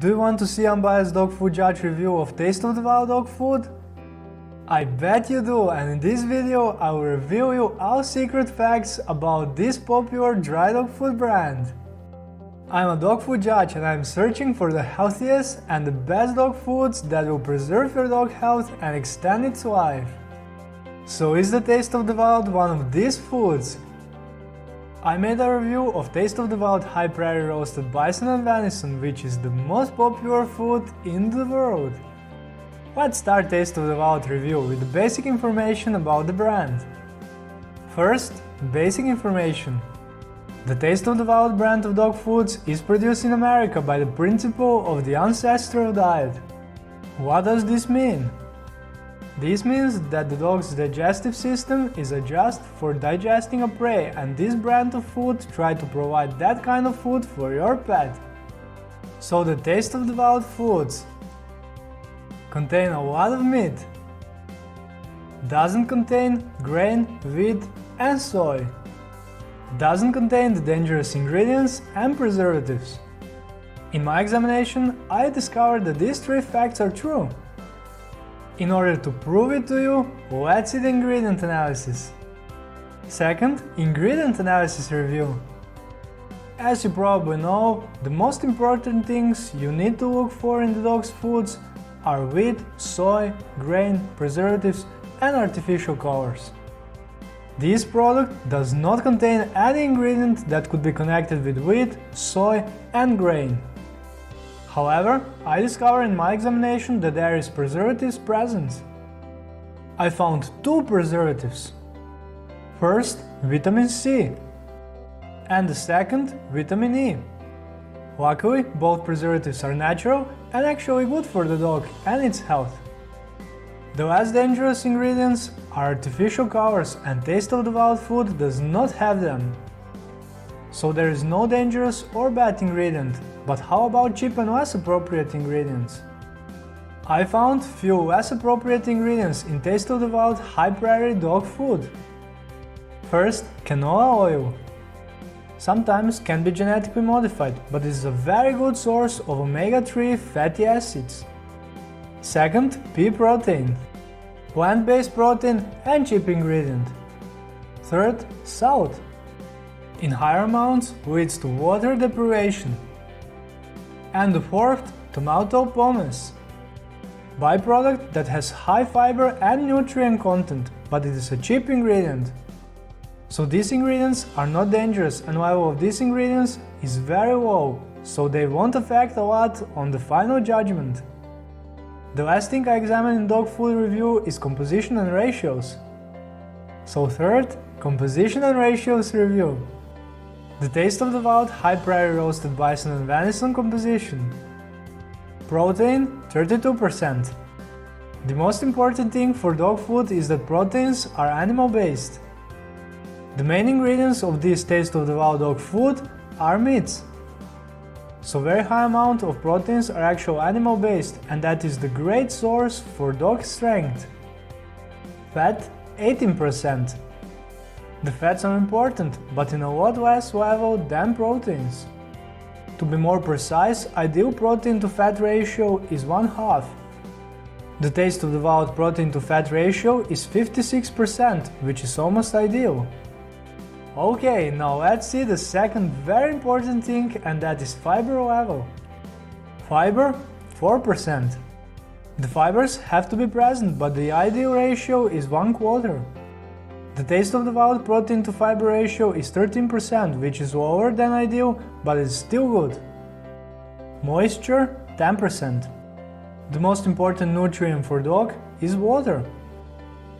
Do you want to see unbiased dog food judge review of Taste of the Wild dog food? I bet you do and in this video I will reveal you all secret facts about this popular dry dog food brand. I'm a dog food judge and I'm searching for the healthiest and the best dog foods that will preserve your dog health and extend its life. So is the Taste of the Wild one of these foods? I made a review of Taste of the Wild High Prairie Roasted Bison and Venison, which is the most popular food in the world. Let's start Taste of the Wild review with the basic information about the brand. First, basic information. The Taste of the Wild brand of dog foods is produced in America by the principle of the ancestral diet. What does this mean? This means that the dog's digestive system is adjusted for digesting a prey and this brand of food try to provide that kind of food for your pet. So the taste of the wild foods contain a lot of meat, doesn't contain grain, wheat and soy, doesn't contain the dangerous ingredients and preservatives. In my examination, I discovered that these three facts are true. In order to prove it to you, let's see the ingredient analysis. Second, ingredient analysis review. As you probably know, the most important things you need to look for in the dog's foods are wheat, soy, grain, preservatives and artificial colors. This product does not contain any ingredient that could be connected with wheat, soy and grain. However, I discovered in my examination that there is preservatives present. I found two preservatives. First, vitamin C, and the second, vitamin E. Luckily, both preservatives are natural and actually good for the dog and its health. The less dangerous ingredients are artificial colors and Taste of the Wild food does not have them. So there is no dangerous or bad ingredient, but how about cheap and less appropriate ingredients? I found few less appropriate ingredients in Taste of the Wild High Prairie dog food. First, canola oil. Sometimes can be genetically modified, but is a very good source of omega-3 fatty acids. Second, pea protein. Plant-based protein and cheap ingredient. Third, salt in higher amounts leads to water deprivation. And the fourth, tomato pomace. Byproduct that has high fiber and nutrient content, but it is a cheap ingredient. So these ingredients are not dangerous and level of these ingredients is very low, so they won't affect a lot on the final judgment. The last thing I examine in dog food review is composition and ratios. So third, composition and ratios review. The Taste of the Wild High Prairie Roasted Bison and Venison composition. Protein 32%. The most important thing for dog food is that proteins are animal based. The main ingredients of this Taste of the Wild dog food are meats. So very high amount of proteins are actual animal based and that is the great source for dog strength. Fat 18%. The fats are important, but in a lot less level than proteins. To be more precise, ideal protein to fat ratio is one half. The taste of the wild protein to fat ratio is 56%, which is almost ideal. Okay, now let's see the second very important thing and that is fiber level. Fiber 4%. The fibers have to be present, but the ideal ratio is 1 quarter. The taste of the wild protein to fiber ratio is 13%, which is lower than ideal, but it's still good. Moisture 10%. The most important nutrient for dog is water.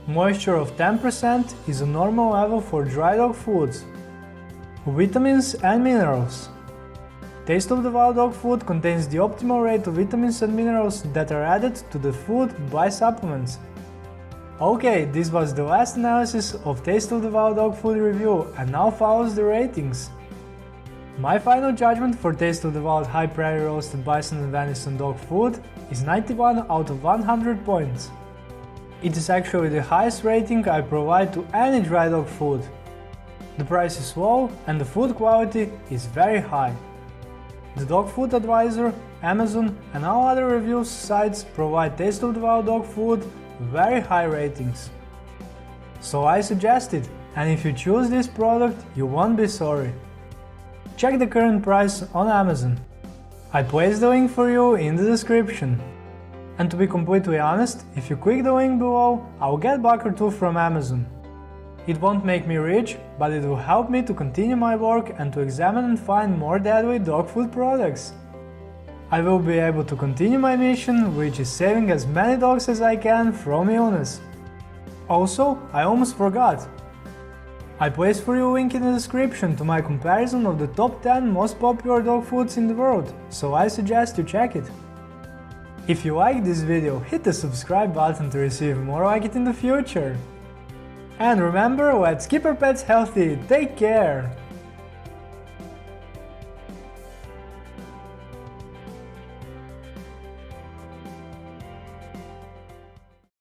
Moisture of 10% is a normal level for dry dog foods. Vitamins and minerals. Taste of the wild dog food contains the optimal rate of vitamins and minerals that are added to the food by supplements. Okay, this was the last analysis of Taste of the Wild Dog food review and now follows the ratings. My final judgment for Taste of the Wild High Prairie Roasted Bison and Venison dog food is 91 out of 100 points. It is actually the highest rating I provide to any dry dog food. The price is low and the food quality is very high. the Dog Food Advisor, Amazon and all other review sites provide Taste of the Wild dog food very high ratings. So I suggest it, and if you choose this product, you won't be sorry. Check the current price on Amazon. I place the link for you in the description. And to be completely honest, if you click the link below, I'll get buck or two from Amazon. It won't make me rich, but it will help me to continue my work and to examine and find more deadly dog food products. I will be able to continue my mission, which is saving as many dogs as I can from illness. Also, I almost forgot. I placed for you a link in the description to my comparison of the top 10 most popular dog foods in the world, so I suggest you check it. If you like this video, hit the subscribe button to receive more like it in the future. And remember, let's keep our pets healthy, take care!